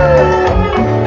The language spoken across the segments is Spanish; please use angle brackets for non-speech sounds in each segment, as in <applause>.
Yay!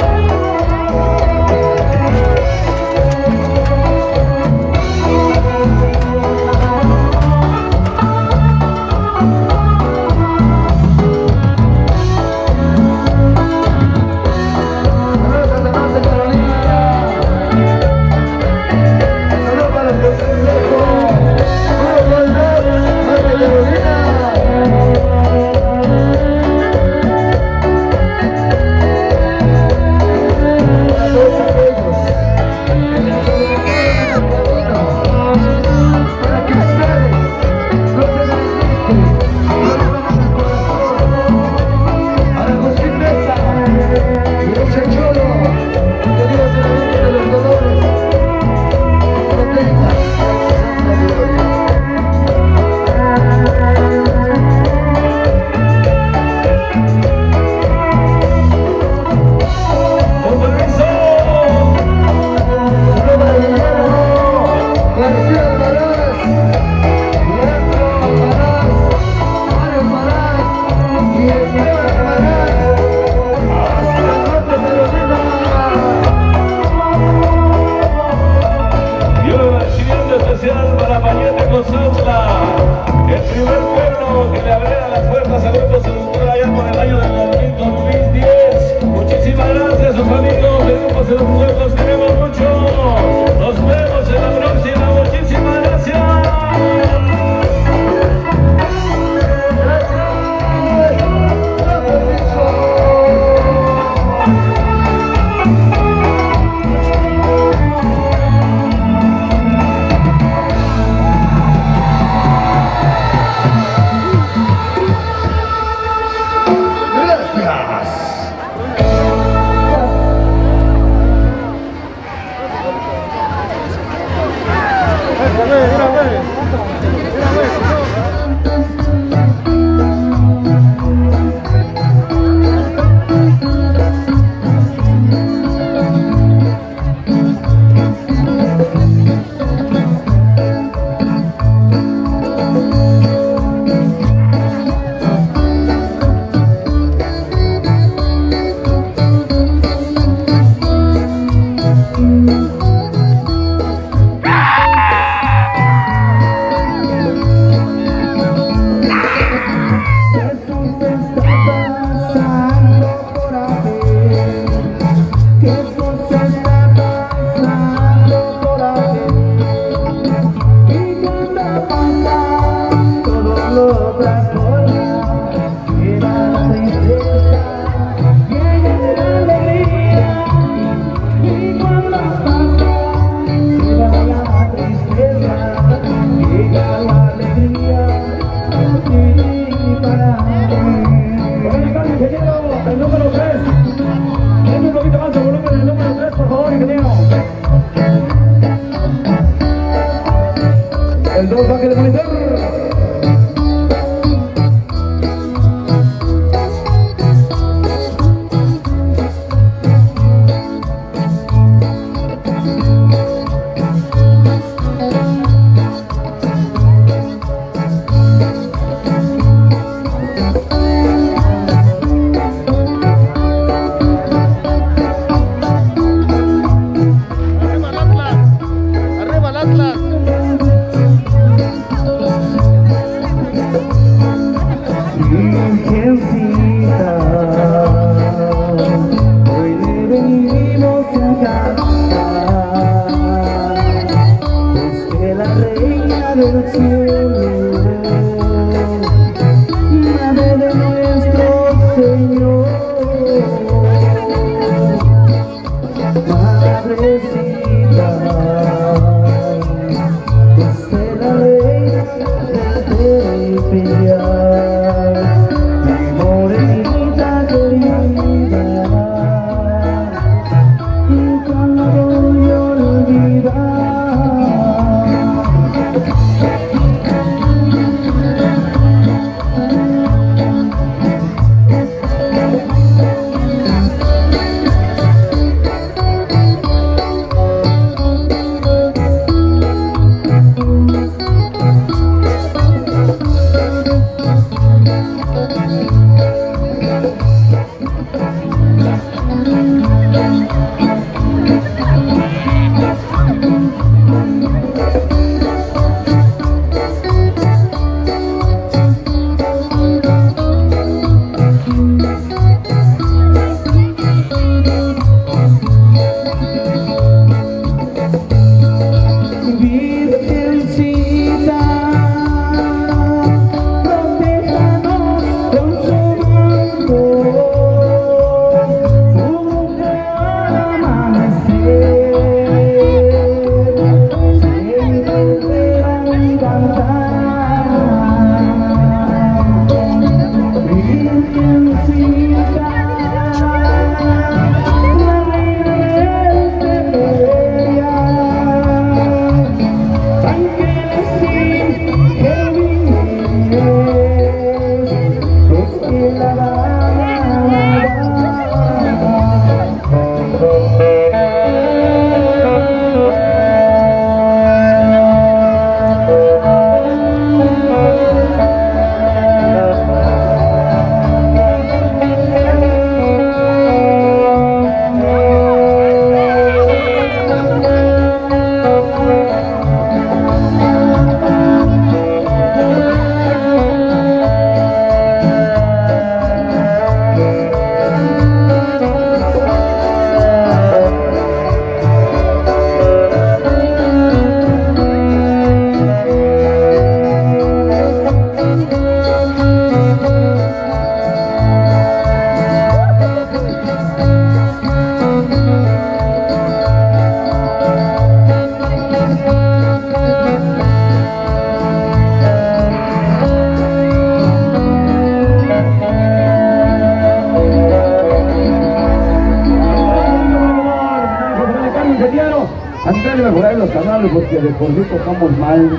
Sí tocamos mal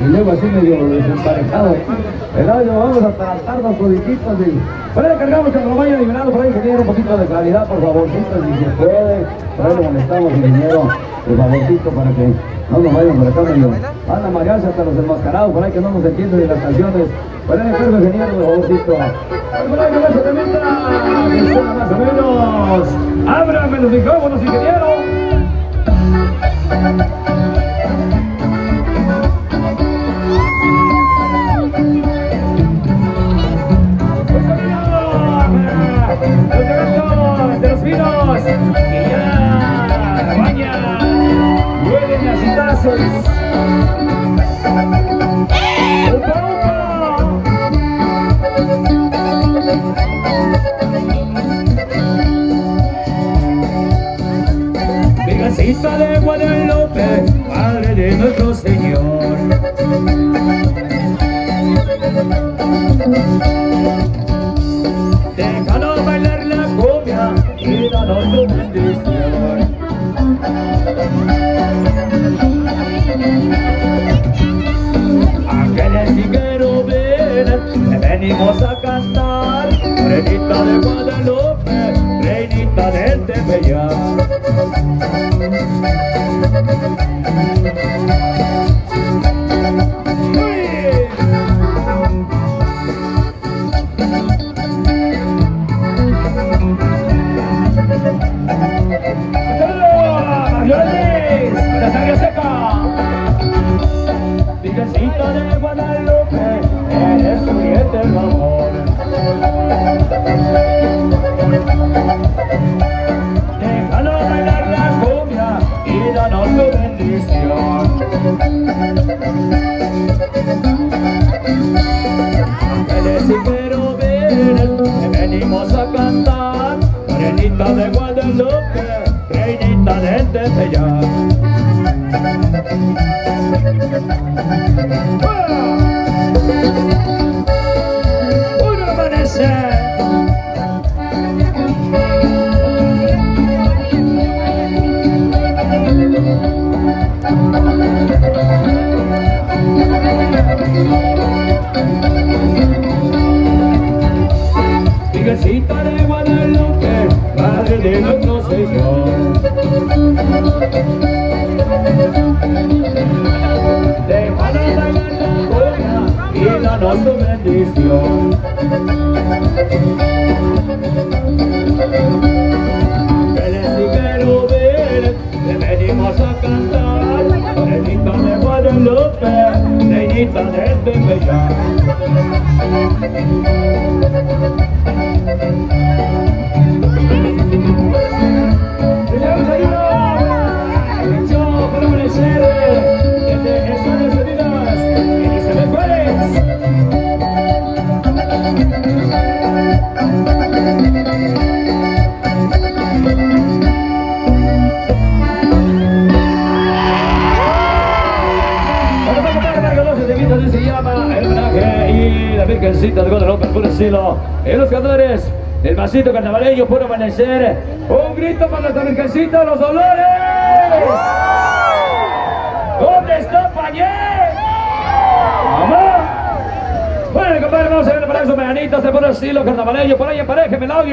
y luego así medio desemparejado. El audio vamos a tratar los codiquitos y por ahí cargamos que nos vaya liberando por ahí tiene un poquito de claridad, por favorcito, si se puede. Por ahí lo molestamos, ingeniero, por favorcito para que no nos vayan por acá medio. Van a marearse hasta los enmascarados, por ahí que no nos entienden de las canciones. Por ahí el ingeniero, por favorcito. Más o menos. Ábrame los micrófonos, ingeniero.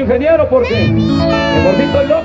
ingeniero porque por sí estoy loco.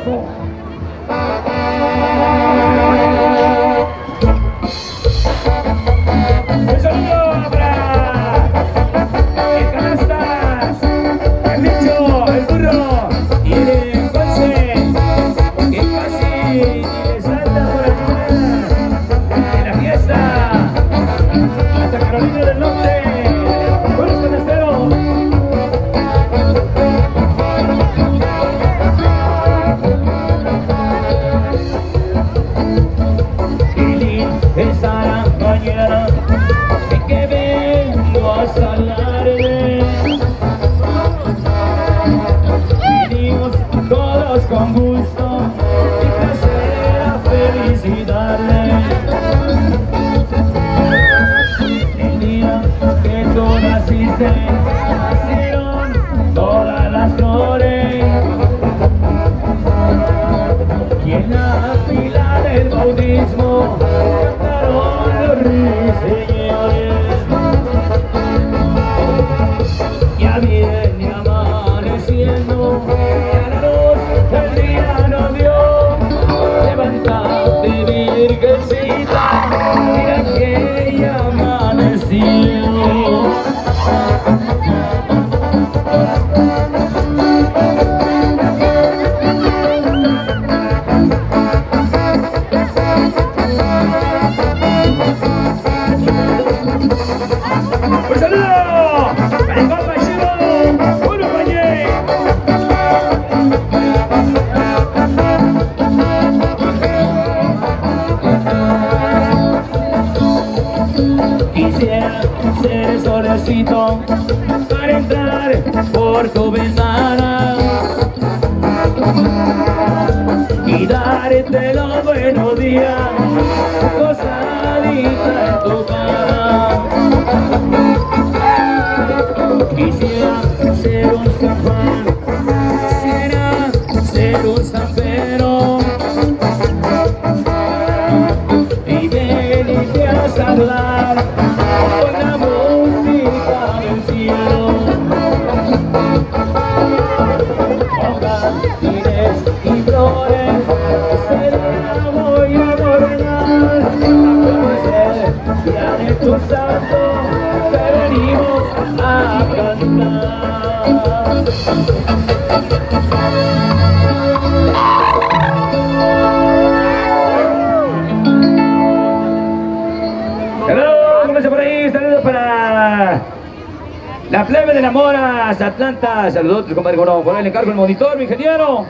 de Atlanta. Saludos, compadre, no, por ahí le encargo el monitor, mi ingeniero.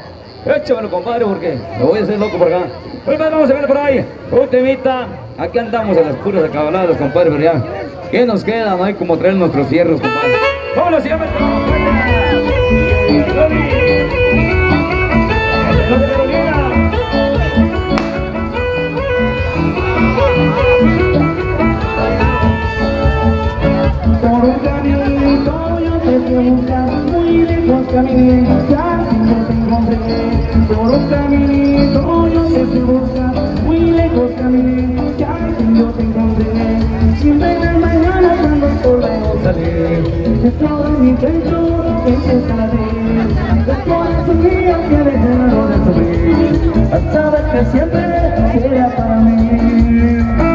Échamelo, compadre, porque me voy a hacer loco por acá. Pues vamos a ver por ahí. Un temita. Aquí andamos a las puras acabaladas, compadre, pero ya. ¿Qué nos queda? No hay como traer nuestros fierros, compadre. ¡Vámonos, señores! que buscas muy lejos caminé casi no te encontré por un caminito yo sé que buscas muy lejos caminé casi no te encontré siempre en la mañana cuando el sol sale dentro de mi pecho empieza a latir el corazón mío que dejado de sufrir al saber que siempre será para mí.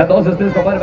a todos ustedes, compadre.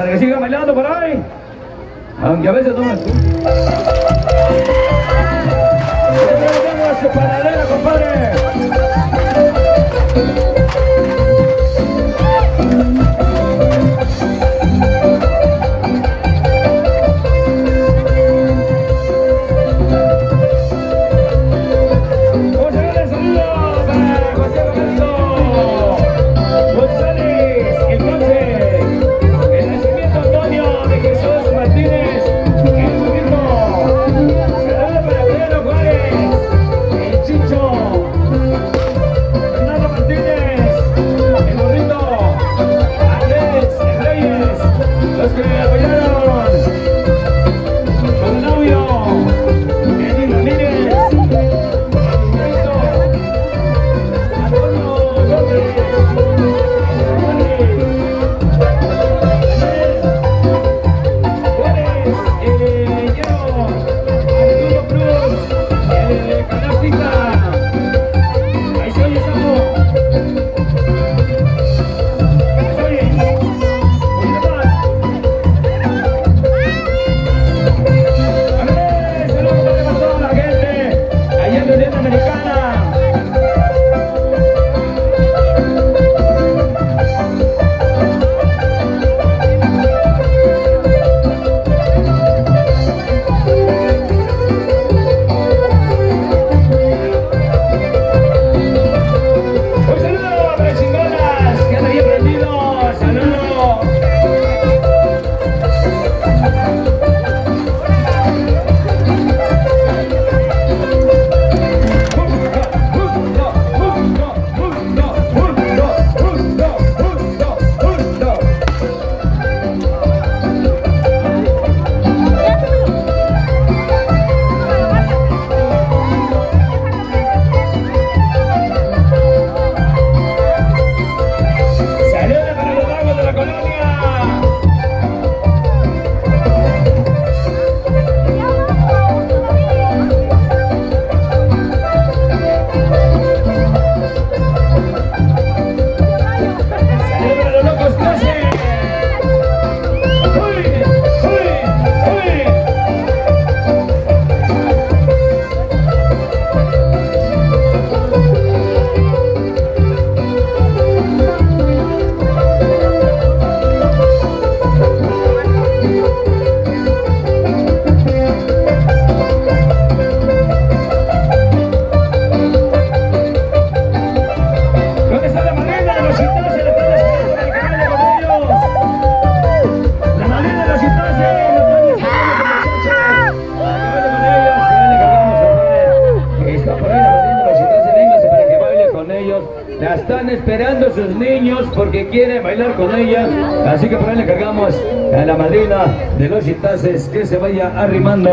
con ella. Así que por ahí le cargamos a la madrina de los chitaces que se vaya arrimando.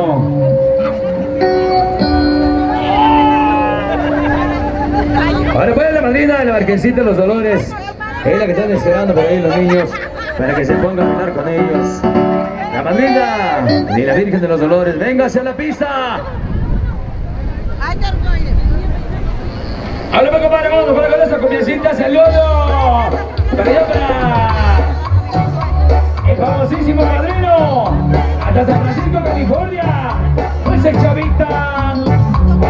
Ahora bueno, la madrina de la Marquesita de los Dolores es la que están esperando por ahí los niños para que se pongan a bailar con ellos. La madrina de la Virgen de los Dolores, venga hacia la pista. Compadre! ¡Vamos con esa comiecita hacia el lodo! Carioca. El famosísimo Padrino. Hasta San Francisco, California. Pues el chavita.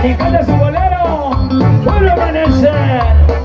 Y canta su bolero. Pueblo amanecer.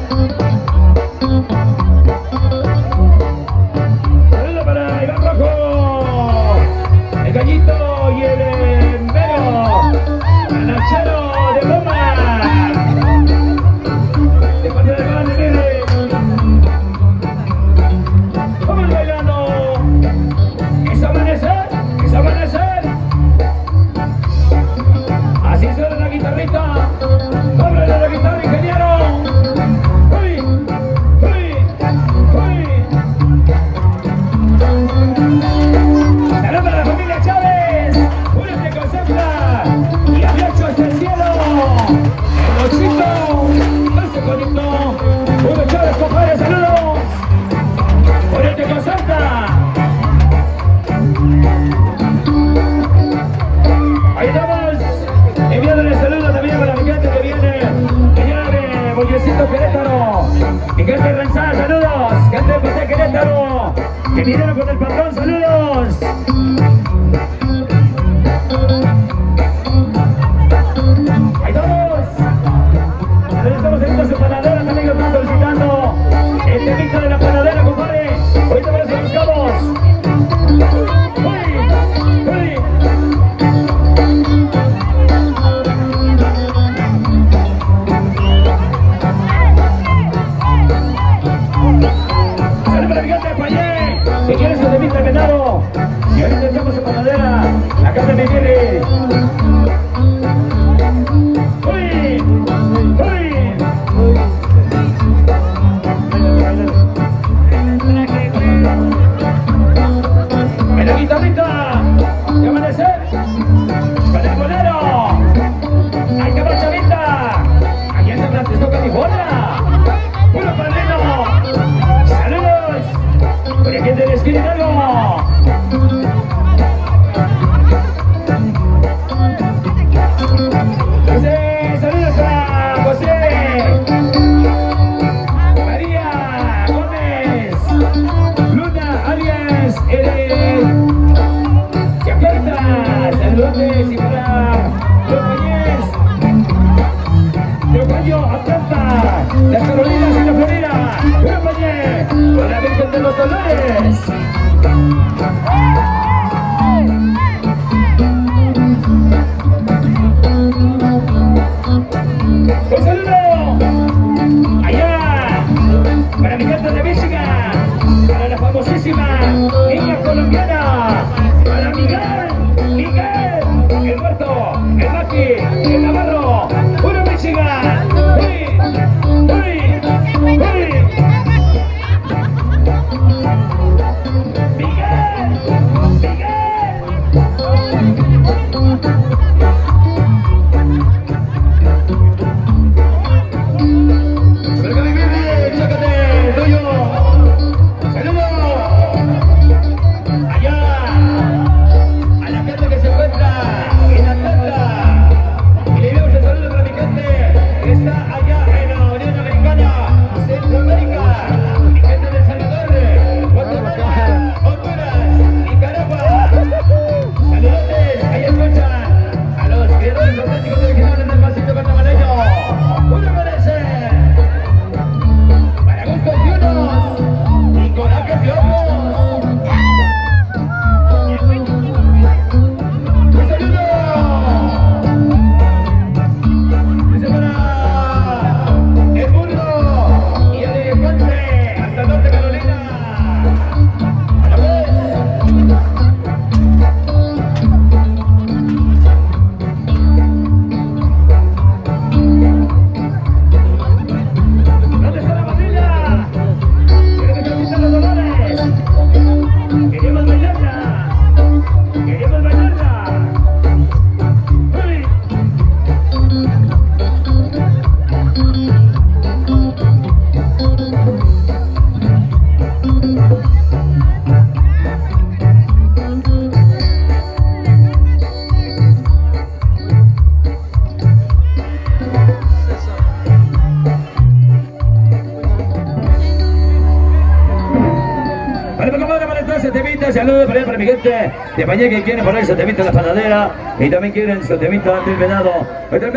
de Valleque quieren ponerse temita la panadera y también quieren su temita ante el venado.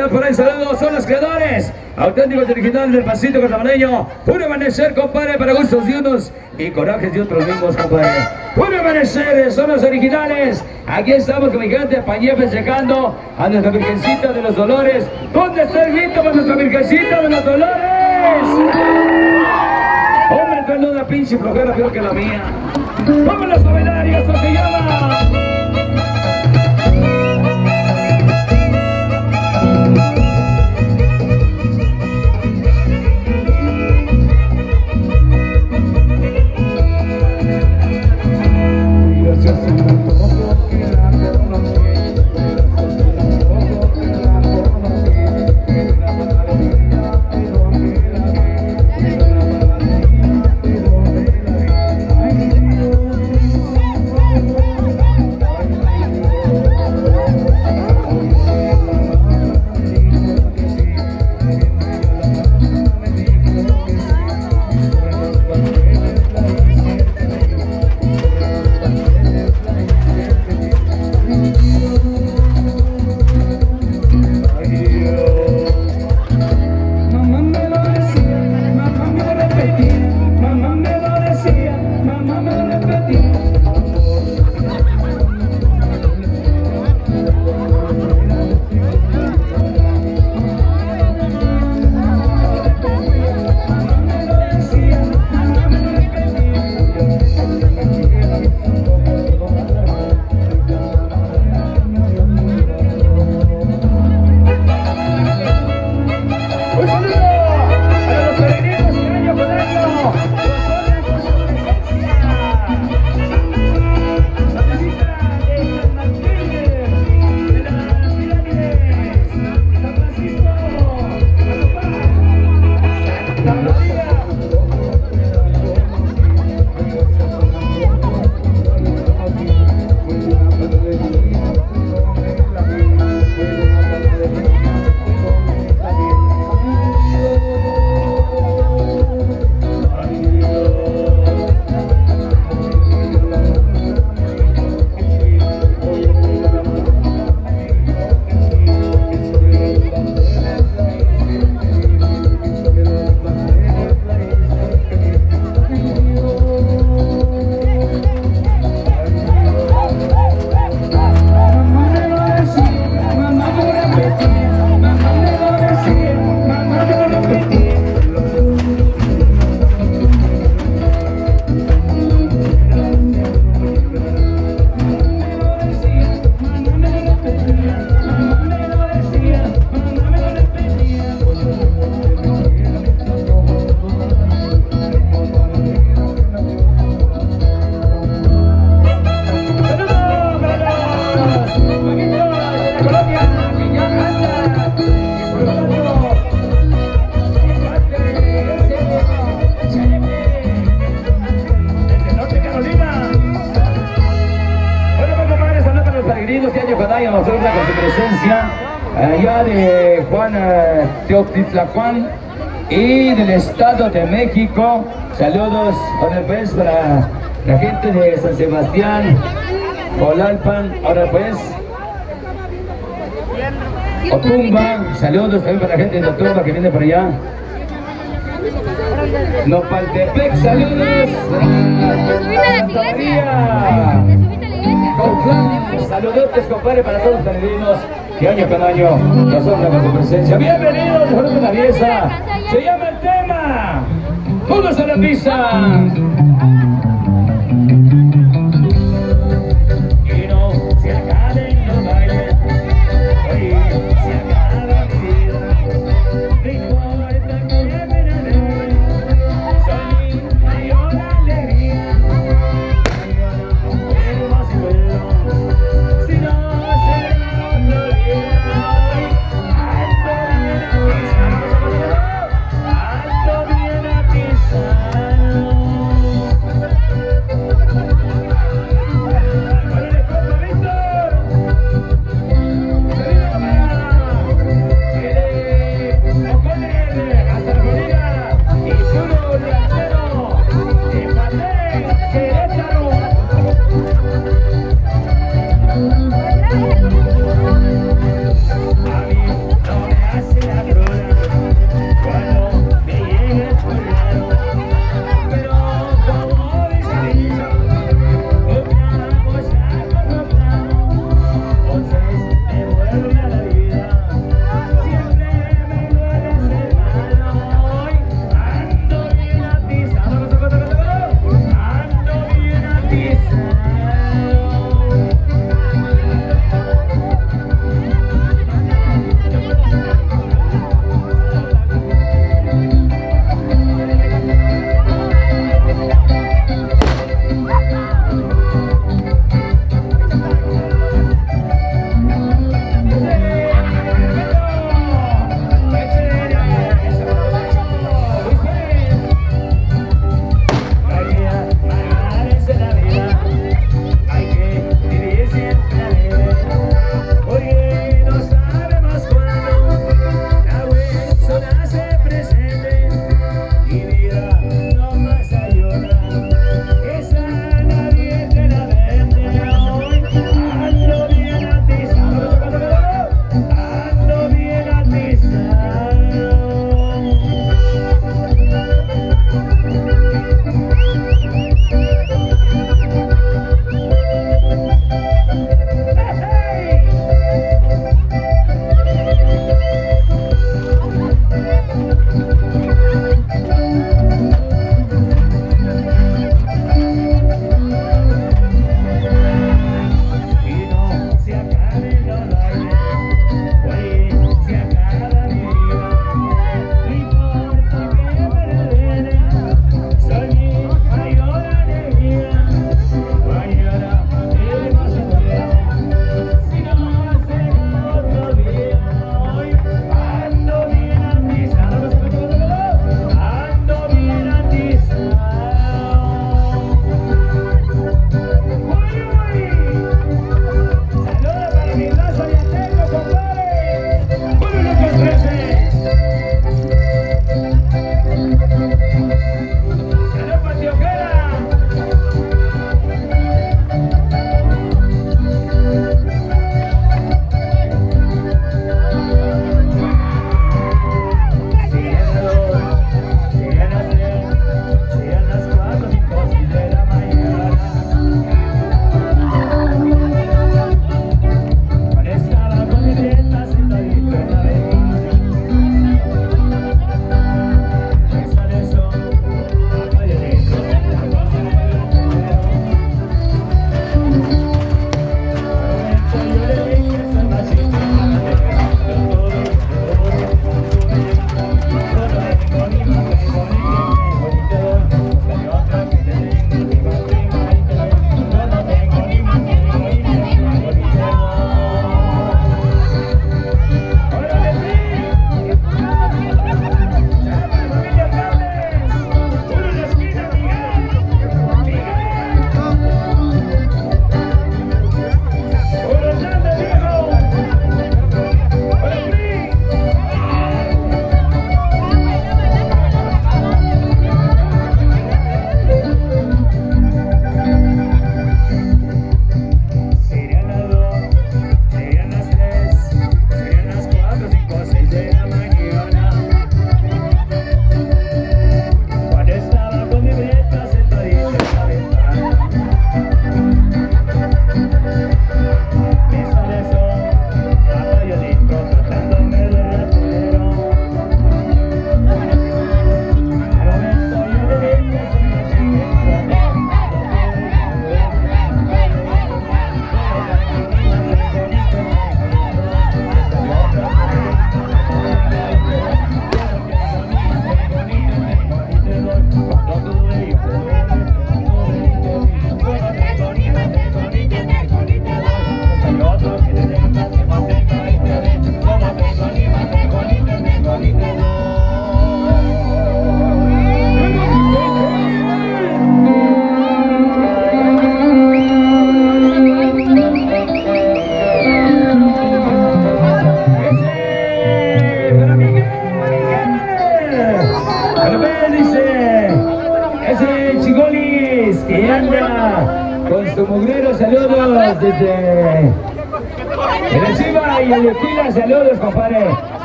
Por ahí saludos, son los creadores, auténticos originales del pasito catamoneño. Un amanecer, compadre, para gustos de unos y corajes de otros mismos, compadre. Un amanecer, son los originales. Aquí estamos con mi gente Pañé festejando a nuestra Virgencita de los Dolores. ¿Dónde está el grito para nuestra Virgencita de los Dolores? Hombre, perdona, pinche flojera, peor que la mía. ¡Vámonos a bailar! Teotitlacán y del Estado de México. Saludos, ahora pues, para la gente de San Sebastián, Olalpan, ahora pues, Otumba, saludos también para la gente de Otumba que viene por allá. Nopaltepec, saludos. saludotes compadre para todos los peregrinos que año con año nos honran con su presencia. Bienvenidos, disfruten la pieza. Se llama el tema. Todos a la pista.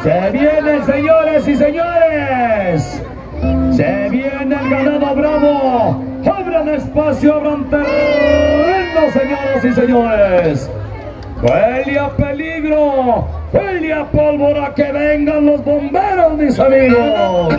Se vienen, señores y señores. Se viene el ganado bravo. Abran espacio, abran terreno, señoras y señores. Huele a peligro, huele a pólvora, que vengan los bomberos, mis amigos.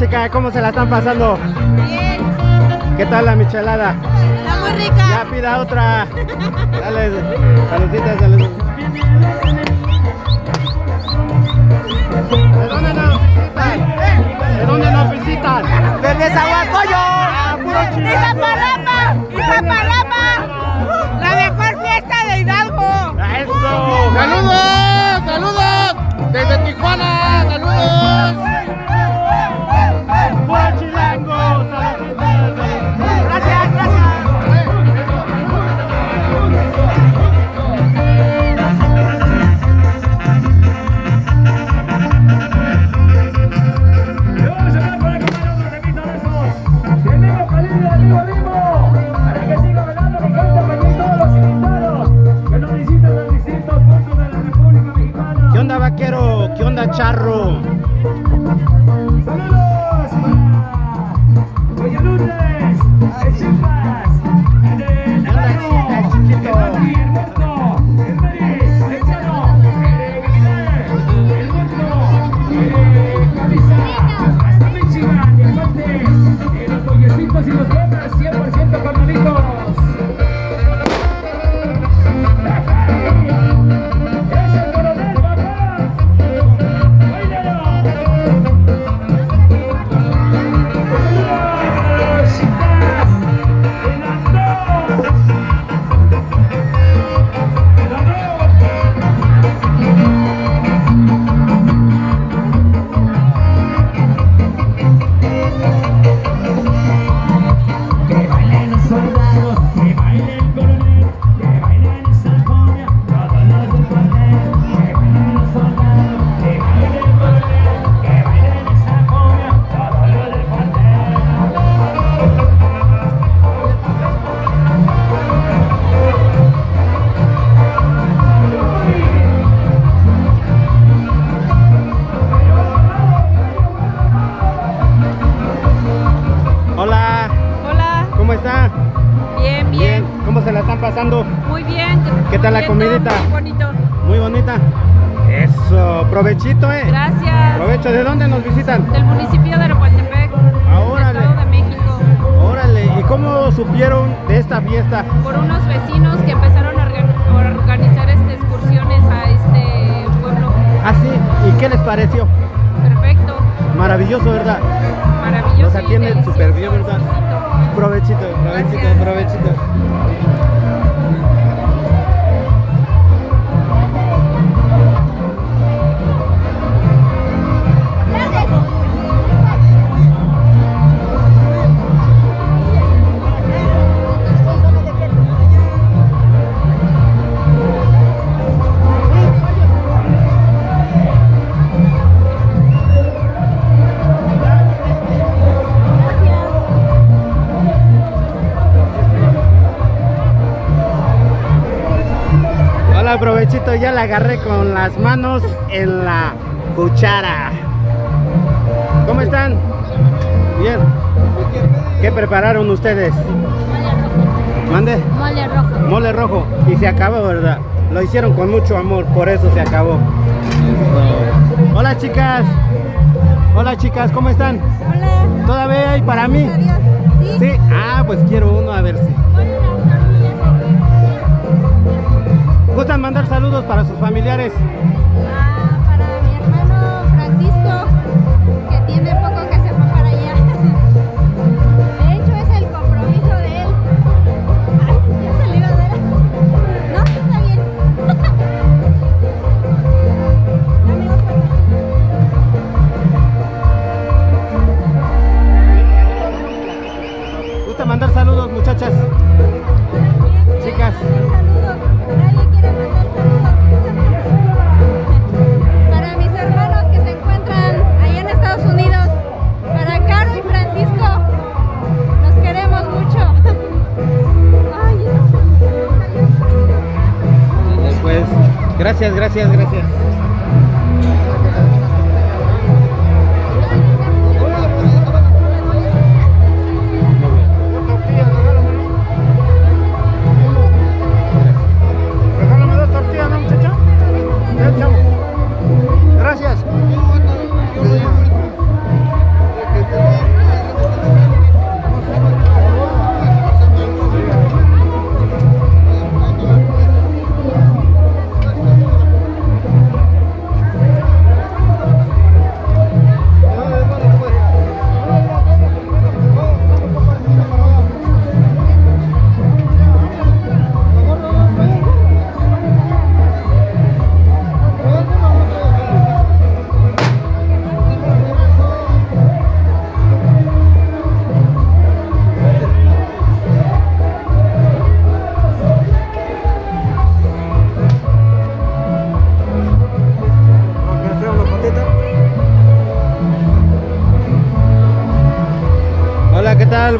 Chica, ¿cómo se la están pasando? Bien, ¿Qué tal la michelada? está muy rica. Ya pida otra. Dale, saluditas, saluditas. ¿De dónde nos visitan? ¿De dónde nos visitan? ¡De Nezahualcóyotl! Ah, puro chilango. ¡Iztapalapa! ¡La mejor fiesta de Hidalgo! ¡Eso! ¡Saludos! ¡Saludos! Desde Tijuana, saludos. Charro? Tal la comidita? Muy bonito. Muy bonita. Eso, provechito, eh. Gracias. Provecho, ¿de dónde nos visitan? Del municipio de Aeropuertepec, Ah, órale. Estado de México, Órale, ¿y cómo supieron de esta fiesta? por unos vecinos que empezaron a organ- a organizar este, excursiones a este pueblo. Ah, sí, ¿y qué les pareció? Perfecto, Maravilloso, ¿verdad? maravilloso. Atienden súper bien, ¿verdad? exquisito. Provechito, provechito, Gracias. provechito. Ya la agarré con las manos en la cuchara. ¿Cómo están? Bien. ¿Qué prepararon ustedes? Mande. Mole rojo. Mole rojo. Y se acabó, ¿verdad? Lo hicieron con mucho amor, por eso se acabó. Hola, chicas. Hola, chicas, ¿cómo están? Hola. ¿Todavía hay para mí? ¿Sí? Sí. Ah, pues quiero uno, a ver si. ¿Gustan mandar saludos para sus familiares?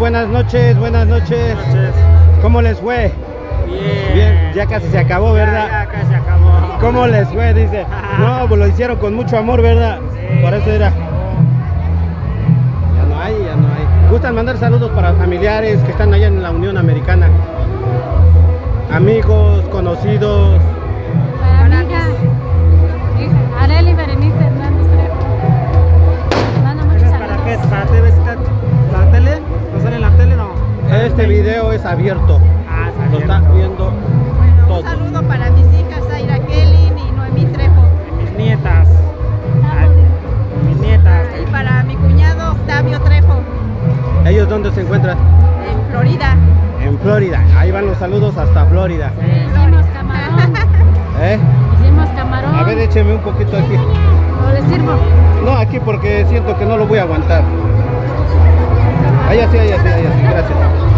¿Qué tal? Buenas noches, buenas noches. ¿Cómo les fue? Bien. Bien, ya casi se acabó, ¿verdad? Ya, ya casi acabó. ¿Cómo les fue? Dice. <laughs> No, pues lo hicieron con mucho amor, ¿verdad? Sí, Por eso era. Ya no hay, ya no hay. ¿Gustan mandar saludos para familiares que están allá en la Unión Americana? Amigos, conocidos. Este video es abierto. Ah, está Lo bien. está viendo Bueno, todo. un saludo para mis hijas Zaira Kelly y Noemí Trejo. Mis nietas. Ay, mis nietas. Y para mi cuñado Octavio Trejo, ¿Ellos dónde se encuentran? en Florida. En Florida. Ahí van los saludos hasta Florida. Hicimos camarón. <laughs> ¿Eh? Hicimos camarón. A ver, écheme un poquito aquí. ¿O le sirvo? No, aquí porque siento que no lo voy a aguantar. Ahí así, ahí así, ahí así. Gracias.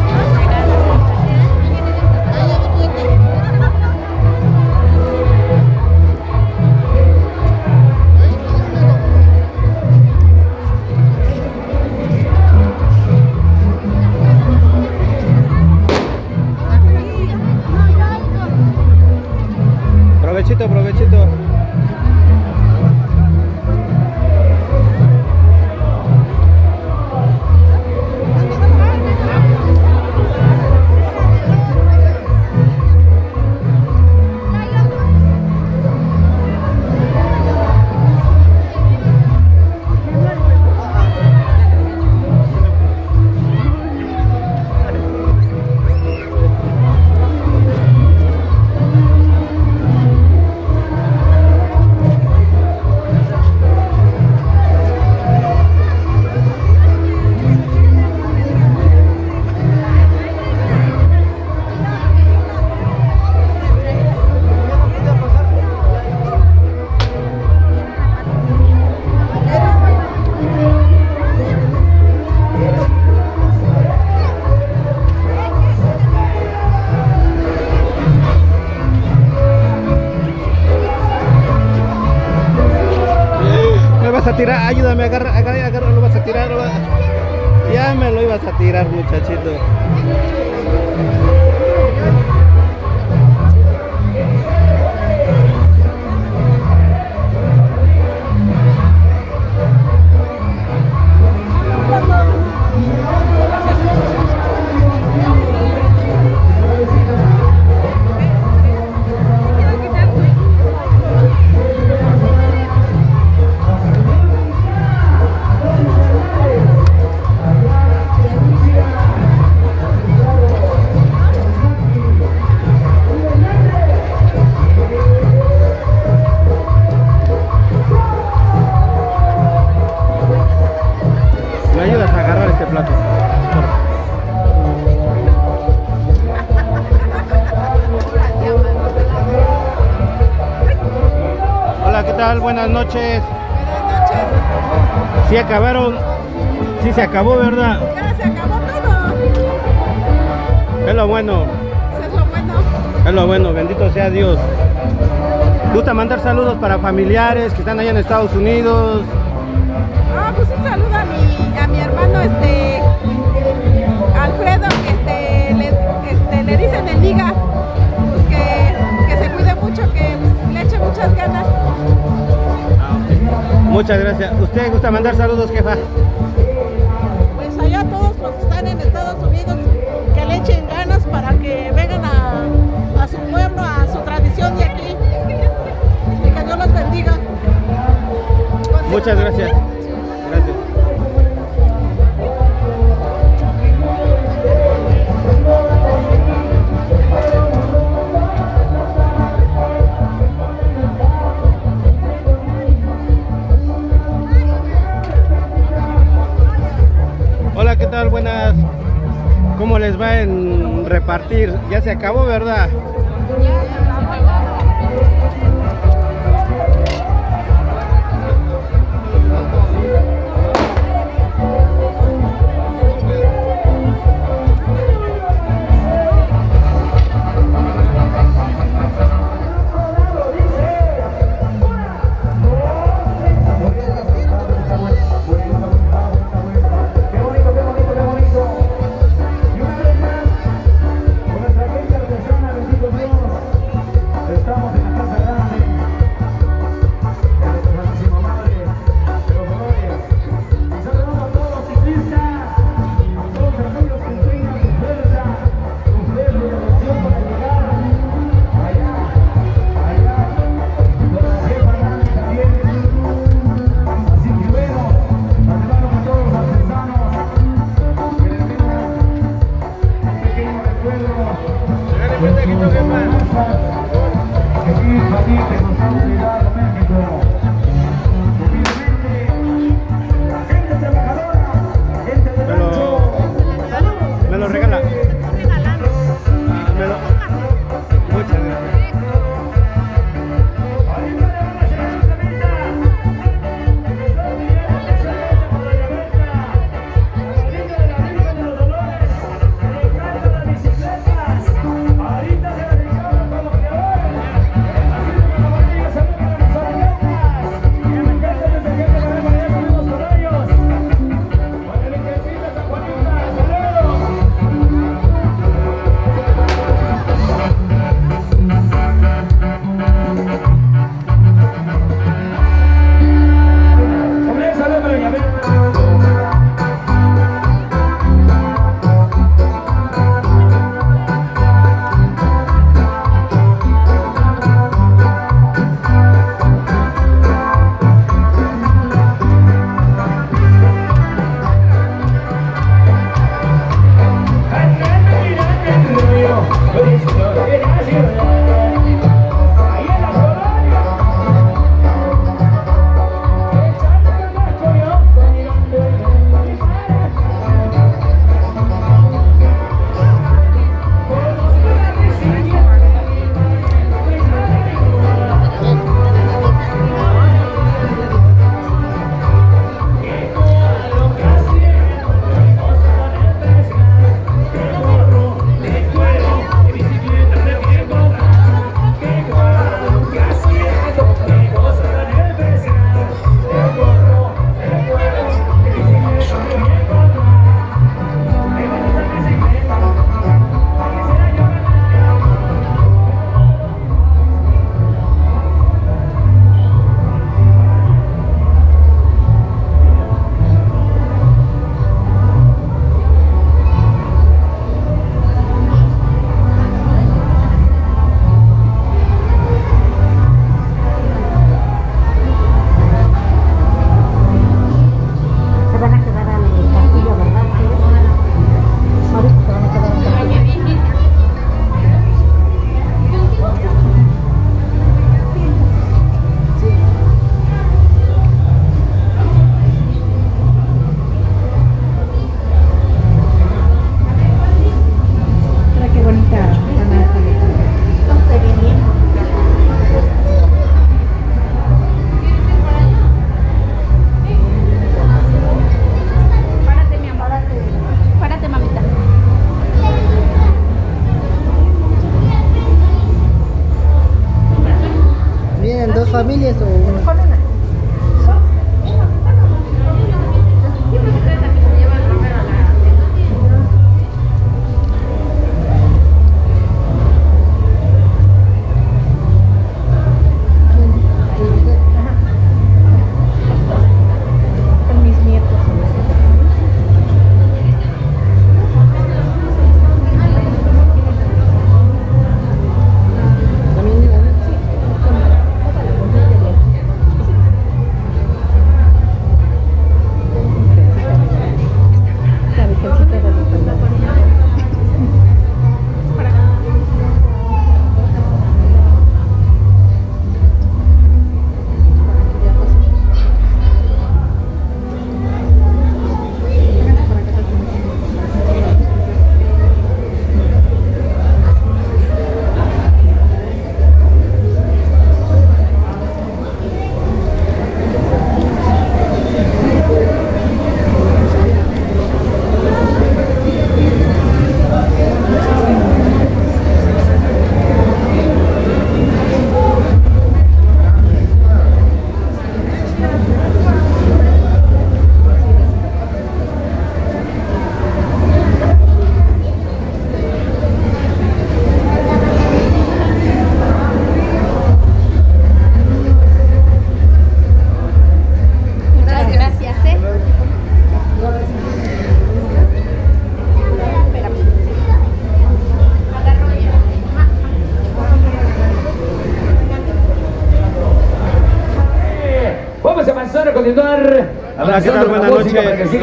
que están allá en Estados Unidos? Ah, pues un saludo a mi, a mi hermano este Alfredo, que este, le, este, le dicen el liga, pues que, que, se cuide mucho, que le eche muchas ganas. Ah, muchas gracias. ¿Usted gusta mandar saludos, jefa? Muchas gracias. Gracias. Hola, ¿qué tal? Buenas. ¿Cómo les va en repartir? Ya se acabó, ¿verdad?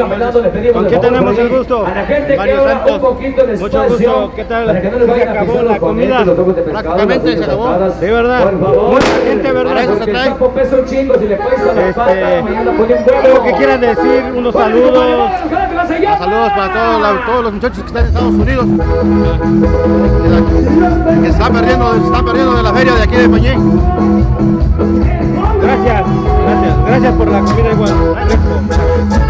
Música noches. para que sigan bailando, le pedimos ¿Con de favor tenemos el gusto? A la gente Mario que Santos. un poquito Mucho espacio. gusto. ¿Qué tal? Para que no les ¿Se vayan a acabó la comida? de Prácticamente se acabó. Sí, ¿verdad? Por favor. Mucha gente, ¿verdad? Para eso se trae. pesa un chingo, si le pesa la Este, pata, mañana pone un huevo. Algo que quieran decir, unos saludos. Saludos para todos, la- todos los muchachos que están en Estados Unidos. Que se están perdiendo, se están perdiendo de la feria de aquí de Pañé. Gracias, gracias, gracias por la comida igual.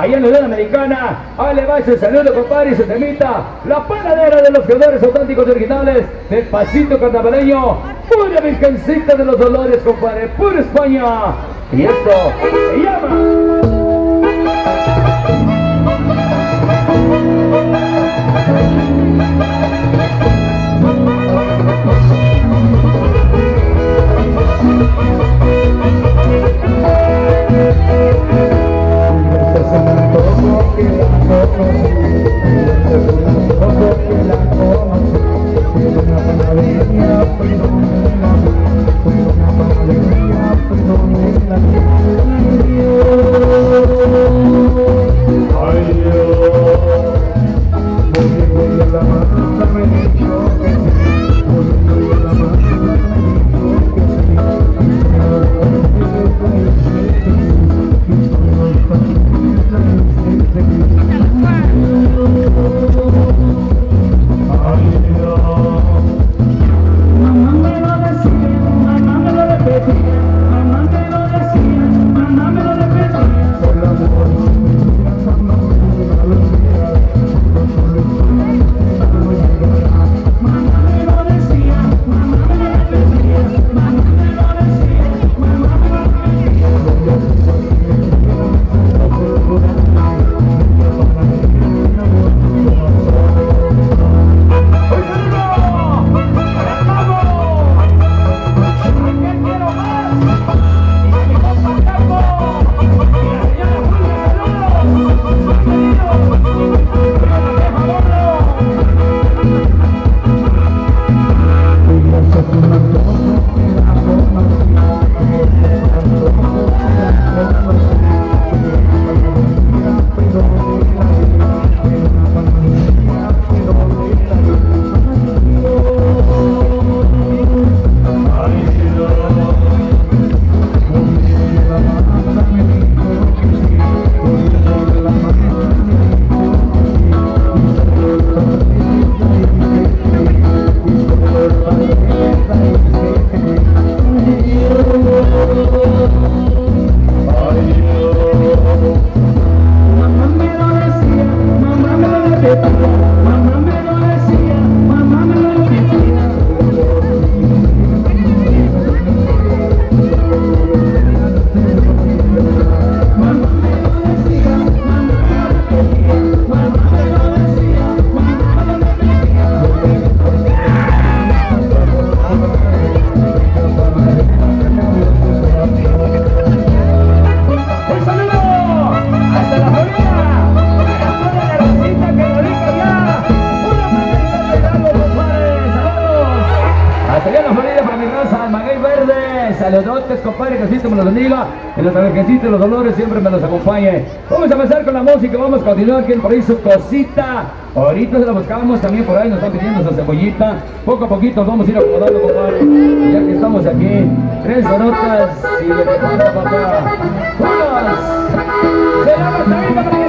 ahí en la Unión Americana. Ahí le va ese saludo, compadre, y su temita. La panadera de los creadores auténticos y originales del pasito carnavaleño. Pura virgencita de los dolores, compadre. Pura España. Y esto los bendiga. En los virgencitos y los dolores siempre me los acompañe. Vamos a empezar con la música, vamos a continuar aquí por ahí su cosita. Ahorita se la buscamos también por ahí, nos están pidiendo su cebollita. Poco a poquito vamos a ir acomodando, compadre. Ya que estamos aquí, tres sorotas y que falta, papá. ¡Se la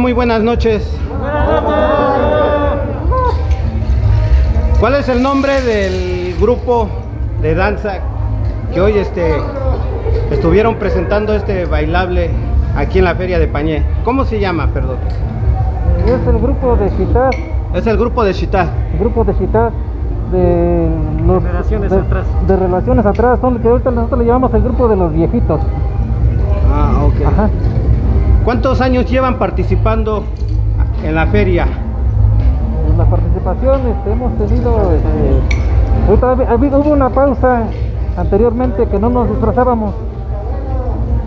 Muy buenas noches. ¿Cuál es el nombre del grupo de danza que hoy este, estuvieron presentando este bailable aquí en la feria de Pañé? ¿Cómo se llama, perdón? Es el grupo de Chitá, Es el grupo de Chitá. grupo de Chitá de los Relaciones de, atrás. de relaciones atrás, son que ahorita nosotros le llamamos el grupo de los viejitos. Ah, ok. Ajá. ¿Cuántos años llevan participando en la feria? En la participación este, hemos tenido, este, hubo una pausa anteriormente que no nos disfrazábamos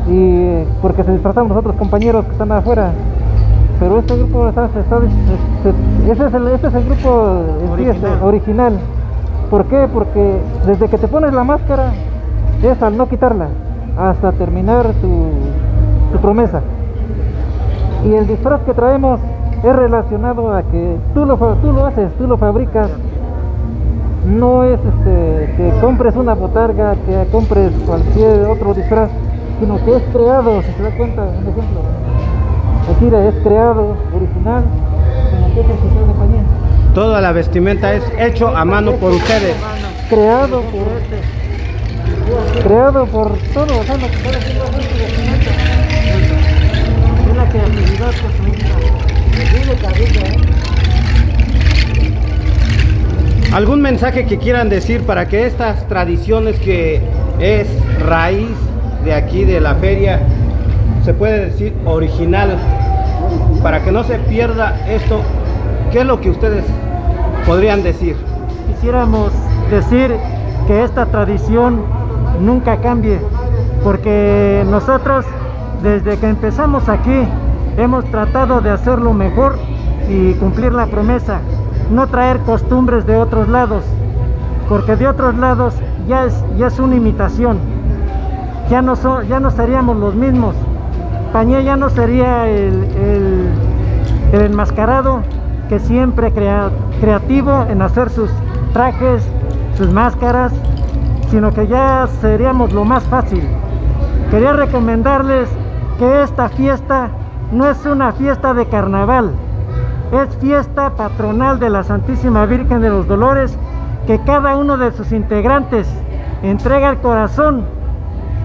y porque se disfrazaban los otros compañeros que están afuera. Pero este grupo está, se está- se- se- ese es el, este es el grupo sí, este, original. ¿Por qué? Porque desde que te pones la máscara es al no quitarla hasta terminar tu, tu promesa. Y el disfraz que traemos es relacionado a que tú lo, tú lo haces, tú lo fabricas. No es este, que compres una botarga, que compres cualquier otro disfraz, sino que es creado, si se da cuenta, un ejemplo. Aquí es creado, original, como que es el de. Toda la vestimenta es hecho a mano por ustedes. Creado por creado por todo, o sea, lo que cada quien va a hacer su vestimenta. Es la creatividad ¿eh? ¿Algún mensaje que quieran decir para que estas tradiciones que es raíz de aquí de la feria, se puede decir original, para que no se pierda esto? ¿Qué es lo que ustedes podrían decir? Quisiéramos decir que esta tradición nunca cambie, porque nosotros desde que empezamos aquí hemos tratado de hacerlo mejor y cumplir la promesa, no traer costumbres de otros lados, porque de otros lados ya es, ya es una imitación, ya no, so- ya no seríamos los mismos, Pañé ya no sería el, el- el enmascarado que siempre crea, creativo en hacer sus trajes, sus máscaras, sino que ya seríamos lo más fácil. Quería recomendarles que esta fiesta no es una fiesta de carnaval, es fiesta patronal de la Santísima Virgen de los Dolores, que cada uno de sus integrantes entrega el corazón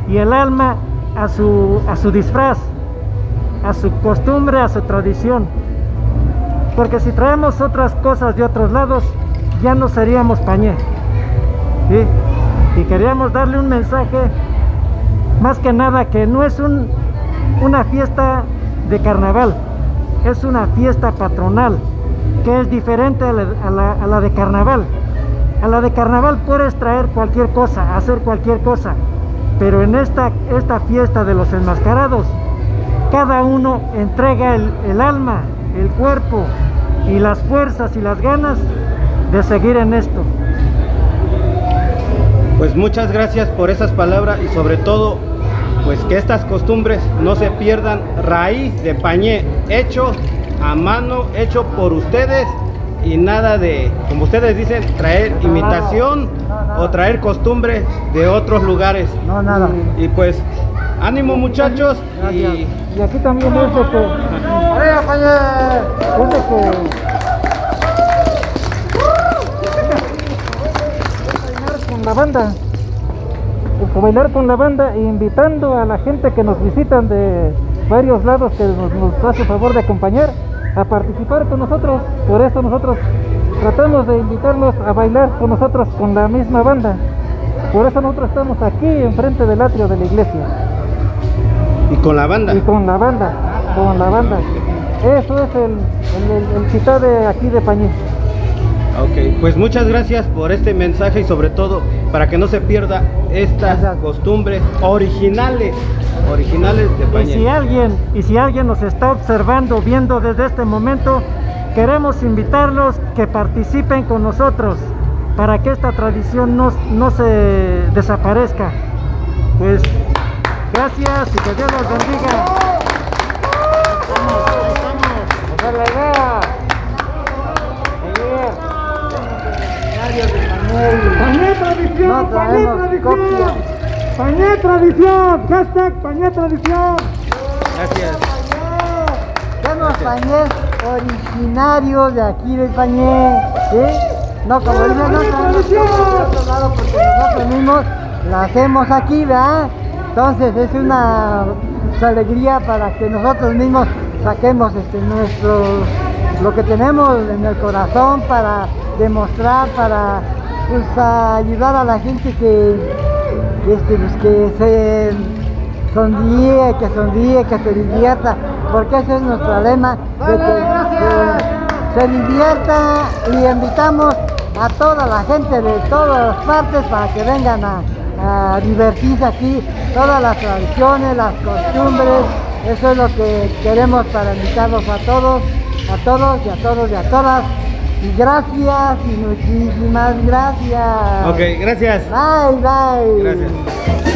y el alma a su, a su disfraz, a su costumbre, a su tradición. Porque si traemos otras cosas de otros lados, ya no seríamos pañé. Y queríamos darle un mensaje, más que nada, que no es un- una fiesta de carnaval, es una fiesta patronal, que es diferente a la, a la- de carnaval. A la de carnaval puedes traer cualquier cosa, hacer cualquier cosa, pero en esta, esta fiesta de los enmascarados, cada uno entrega el, el alma, el cuerpo y las fuerzas y las ganas de seguir en esto. Pues muchas gracias por esas palabras y sobre todo, pues que estas costumbres no se pierdan. Raíz de pañé, hecho a mano, hecho por ustedes y nada de, como ustedes dicen, traer imitación o traer costumbres de otros lugares. No, nada. Y pues, ánimo muchachos y Y aquí también es de que... Es de que... con la banda. Bailar con la banda e invitando a la gente que nos visitan de varios lados que nos, nos hace favor de acompañar a participar con nosotros. Por eso nosotros tratamos de invitarlos a bailar con nosotros con la misma banda. Por eso nosotros estamos aquí enfrente del atrio de la iglesia. y con la banda. Y con la banda, con la banda. Eso es el, el, el, el de aquí de Pañé. Ok, pues muchas gracias por este mensaje y sobre todo para que no se pierda estas costumbres originales, originales de Y Pañé. si alguien, y si alguien nos está observando, viendo desde este momento, queremos invitarlos que participen con nosotros para que esta tradición no, no se desaparezca. Pues gracias y que Dios los bendiga. Esa es la idea. Pañé tradición, pañé tradición. Pañé tradición, hashtag pañé tradición. Gracias. Somos pañés originarios de aquí de Pañé, ¿sí? No como otros, no otro lado porque nosotros mismos la hacemos aquí, ¿verdad? Entonces es una alegría para que nosotros mismos saquemos este, nuestro, lo que tenemos en el corazón para demostrar, para pues, ayudar a la gente que, este, pues, que se sonríe, que sonríe, que se divierta, porque ese es nuestro lema, de que, se divierta y invitamos a toda la gente de todas partes para que vengan a, a divertirse aquí, todas las tradiciones, las costumbres, eso es lo que queremos para invitarlos a todos, a todos y a todos y a todas. Gracias y muchísimas gracias. Ok, gracias. Bye, bye. Gracias.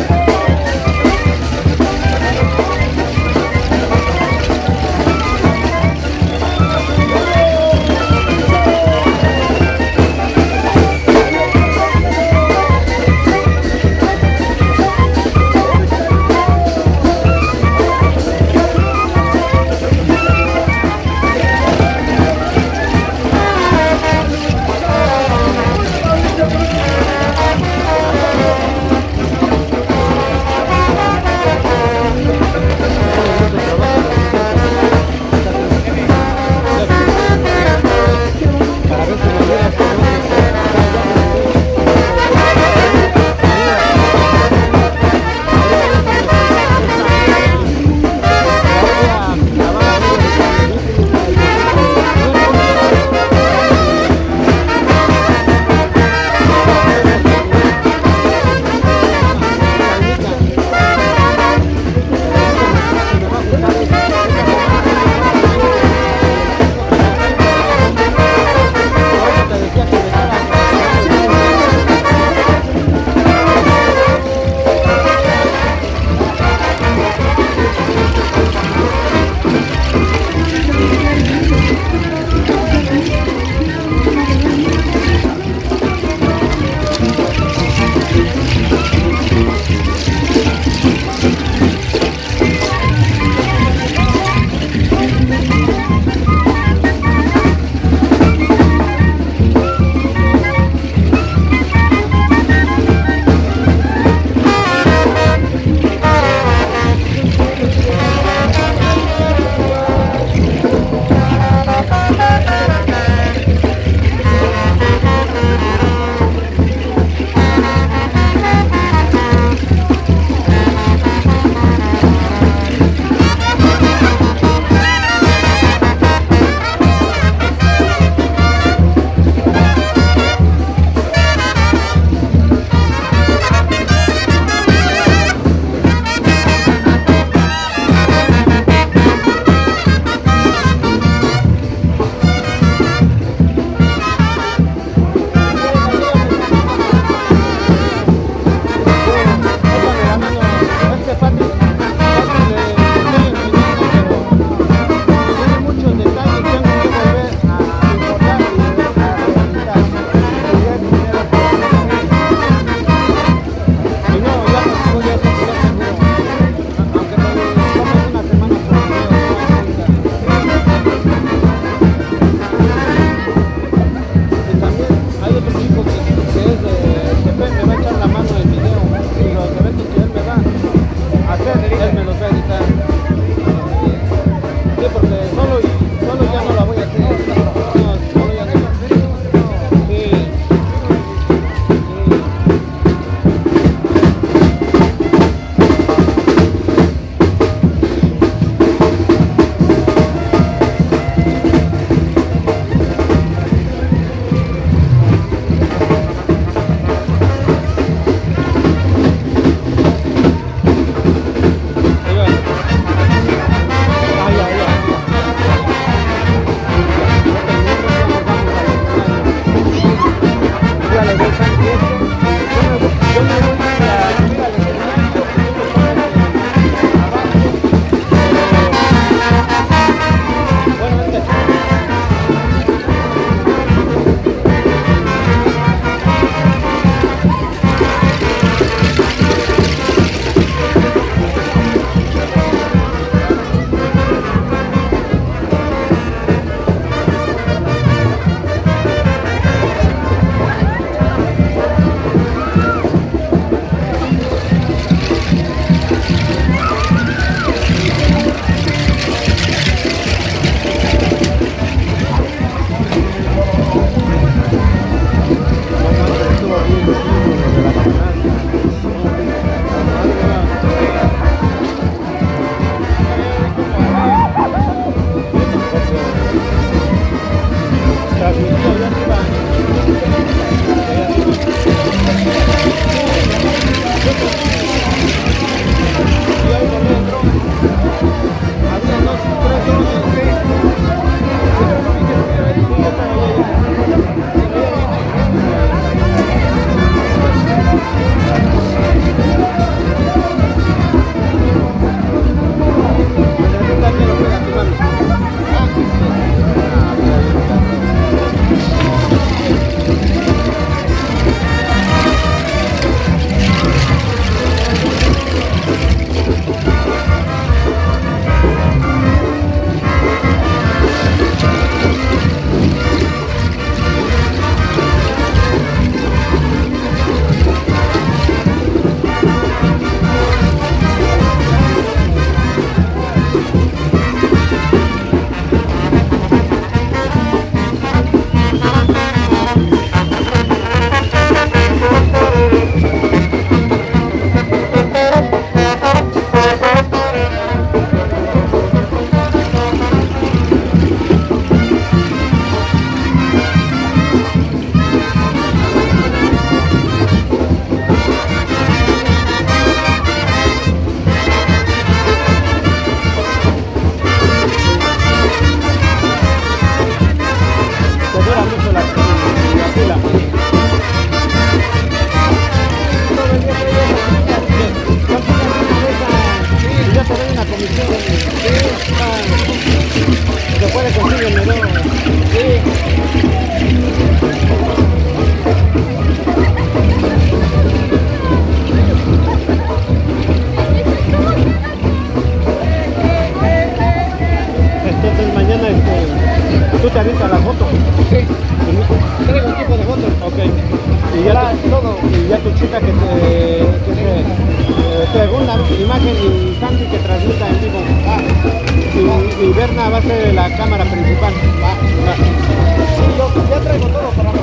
Avienta la foto. Sí. Traigo equipo de fotos. Ok. Y ya, Hola, tu, todo. y ya tu chica que te, que te eh, imagen y Santi que transmita en vivo. Ah, Y, y Berna va a ser la cámara principal. Va, va. sí, yo ya traigo todo para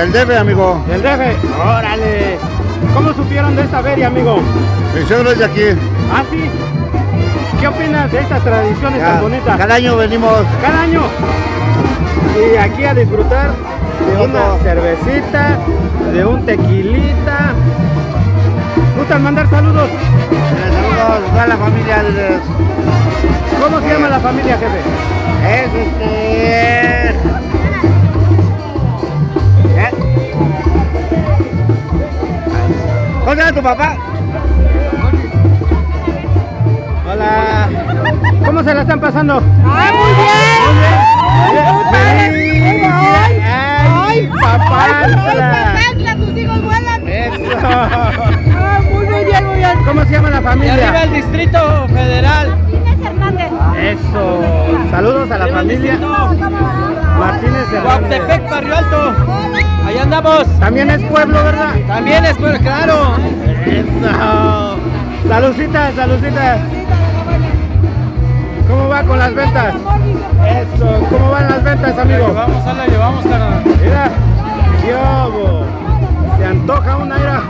Del DF, amigo. Del DF. Órale. ¿Cómo supieron de esta feria, amigo? Mi suegro es de aquí. Ah, sí. ¿Qué opinas de estas tradiciones Ya, tan bonitas? Cada año venimos. Cada año. Y aquí a disfrutar de una cervecita, de un tequilita. ¿Gustan mandar saludos? eh, Saludos a la familia. de- ¿Cómo se llama la familia, jefe? Es este. ¿Cómo se llama tu papá? Hola. ¿Cómo se la están pasando? ¡Ay, muy bien! Muy bien. ¡Ay, papá! tus hijos vuelan! Eso. <laughs> ¡Ah, muy bien, muy bien! ¿Cómo se llama la familia? el Distrito Federal. Martínez Hernández. Eso. Saludos a la familia. Martínez Hernández. Guaptepec, Barrio Alto. Ahí andamos. También es pueblo, ¿verdad? También es, pero claro. Eso. Salucita, salucita. ¿Cómo va con las ventas? Eso. ¿Cómo van las ventas, amigo? Vamos, la llevamos, carnal. Mira. Se antoja una, mira.